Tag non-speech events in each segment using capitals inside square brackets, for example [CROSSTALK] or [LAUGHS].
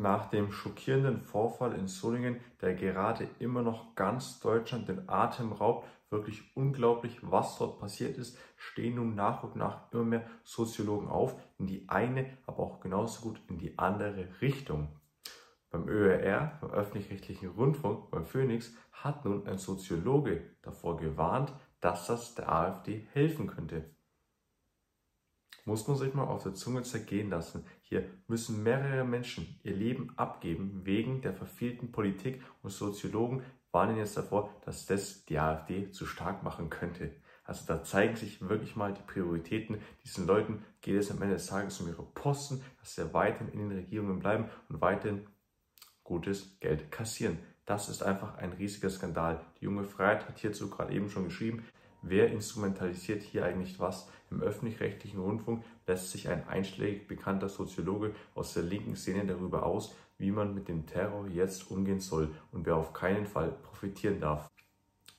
Nach dem schockierenden Vorfall in Solingen, der gerade immer noch ganz Deutschland den Atem raubt, wirklich unglaublich, was dort passiert ist, stehen nun nach und nach immer mehr Soziologen auf, in die eine, aber auch genauso gut in die andere Richtung. Beim ÖRR, beim öffentlich-rechtlichen Rundfunk, beim Phoenix, hat nun ein Soziologe davor gewarnt, dass das der AfD helfen könnte muss man sich mal auf der Zunge zergehen lassen. Hier müssen mehrere Menschen ihr Leben abgeben wegen der verfehlten Politik und Soziologen warnen jetzt davor, dass das die AfD zu stark machen könnte. Also da zeigen sich wirklich mal die Prioritäten. Diesen Leuten geht es am Ende des Tages um ihre Posten, dass sie weiterhin in den Regierungen bleiben und weiterhin gutes Geld kassieren. Das ist einfach ein riesiger Skandal. Die junge Freiheit hat hierzu gerade eben schon geschrieben, Wer instrumentalisiert hier eigentlich was? Im öffentlich-rechtlichen Rundfunk lässt sich ein einschlägig bekannter Soziologe aus der linken Szene darüber aus, wie man mit dem Terror jetzt umgehen soll und wer auf keinen Fall profitieren darf.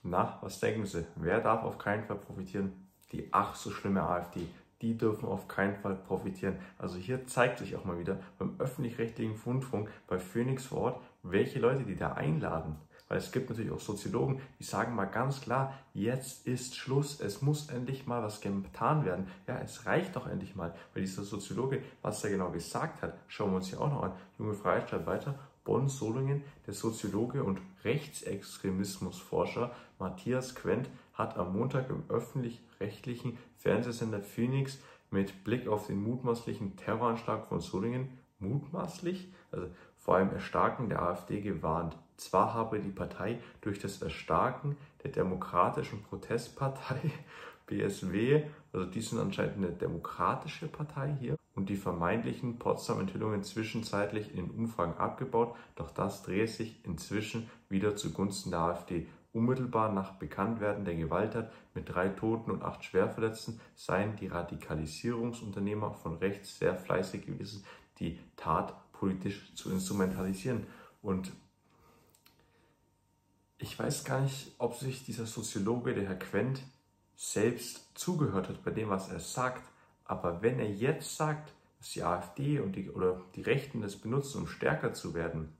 Na, was denken Sie? Wer darf auf keinen Fall profitieren? Die ach so schlimme AfD. Die dürfen auf keinen Fall profitieren. Also hier zeigt sich auch mal wieder beim öffentlich-rechtlichen Rundfunk bei Phoenix vor Ort, welche Leute die da einladen. Weil es gibt natürlich auch Soziologen, die sagen mal ganz klar, jetzt ist Schluss, es muss endlich mal was getan werden. Ja, es reicht doch endlich mal. Weil dieser Soziologe, was er genau gesagt hat, schauen wir uns hier auch noch an. Junge Freistadt weiter. Bonn-Solingen, der Soziologe und Rechtsextremismusforscher Matthias Quent hat am Montag im öffentlich-rechtlichen Fernsehsender Phoenix mit Blick auf den mutmaßlichen Terroranschlag von Solingen, mutmaßlich, also vor allem Erstarken der AfD gewarnt. Zwar habe die Partei durch das Erstarken der Demokratischen Protestpartei [LAUGHS] BSW, also die sind anscheinend eine demokratische Partei hier, und die vermeintlichen Potsdam-Enthüllungen zwischenzeitlich in Umfragen abgebaut, doch das drehe sich inzwischen wieder zugunsten der AfD. Unmittelbar nach Bekanntwerden der Gewalttat mit drei Toten und acht Schwerverletzten seien die Radikalisierungsunternehmer von rechts sehr fleißig gewesen, die Tat politisch zu instrumentalisieren. Und ich weiß gar nicht, ob sich dieser Soziologe, der Herr Quent, selbst zugehört hat bei dem, was er sagt. Aber wenn er jetzt sagt, dass die AfD und die, oder die Rechten das benutzen, um stärker zu werden,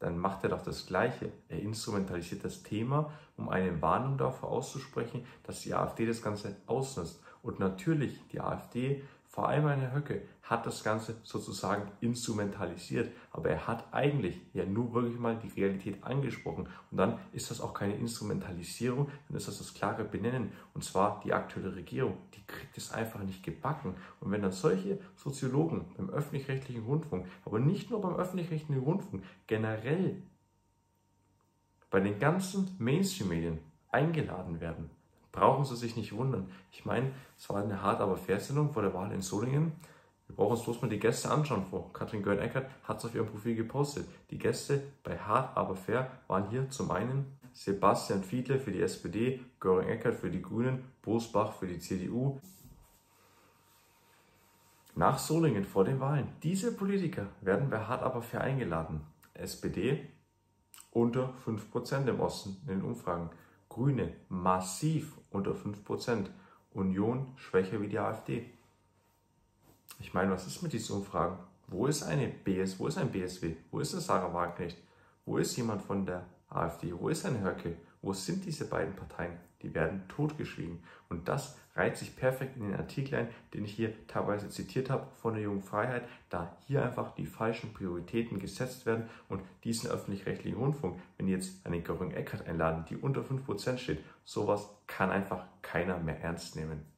dann macht er doch das Gleiche. Er instrumentalisiert das Thema, um eine Warnung davor auszusprechen, dass die AfD das Ganze ausnutzt. Und natürlich, die AfD vor allem Herr Höcke hat das Ganze sozusagen instrumentalisiert, aber er hat eigentlich ja nur wirklich mal die Realität angesprochen. Und dann ist das auch keine Instrumentalisierung, dann ist das das klare Benennen. Und zwar die aktuelle Regierung, die kriegt es einfach nicht gebacken. Und wenn dann solche Soziologen beim öffentlich-rechtlichen Rundfunk, aber nicht nur beim öffentlich-rechtlichen Rundfunk, generell bei den ganzen Mainstream-Medien eingeladen werden, brauchen Sie sich nicht wundern. Ich meine, es war eine hart aber fair Sendung vor der Wahl in Solingen. Wir brauchen uns bloß mal die Gäste anschauen vor. Katrin Göring-Eckert hat es auf ihrem Profil gepostet. Die Gäste bei Hart aber fair waren hier zum einen Sebastian Fiedle für die SPD, Göring-Eckert für die Grünen, Bosbach für die CDU. Nach Solingen vor den Wahlen. Diese Politiker werden bei Hart aber fair eingeladen. SPD unter 5% im Osten in den Umfragen. Grüne massiv unter 5%, Union schwächer wie die AfD. Ich meine, was ist mit diesen Umfragen? Wo ist eine BS, wo ist ein BSW? Wo ist eine Sarah Wagenknecht? Wo ist jemand von der AfD? Wo ist ein Höcke? Wo sind diese beiden Parteien? Die werden totgeschwiegen. Und das reiht sich perfekt in den Artikel ein, den ich hier teilweise zitiert habe von der Jungen Freiheit, da hier einfach die falschen Prioritäten gesetzt werden und diesen öffentlich-rechtlichen Rundfunk, wenn die jetzt eine Göring Eckert einladen, die unter 5% steht, sowas kann einfach keiner mehr ernst nehmen.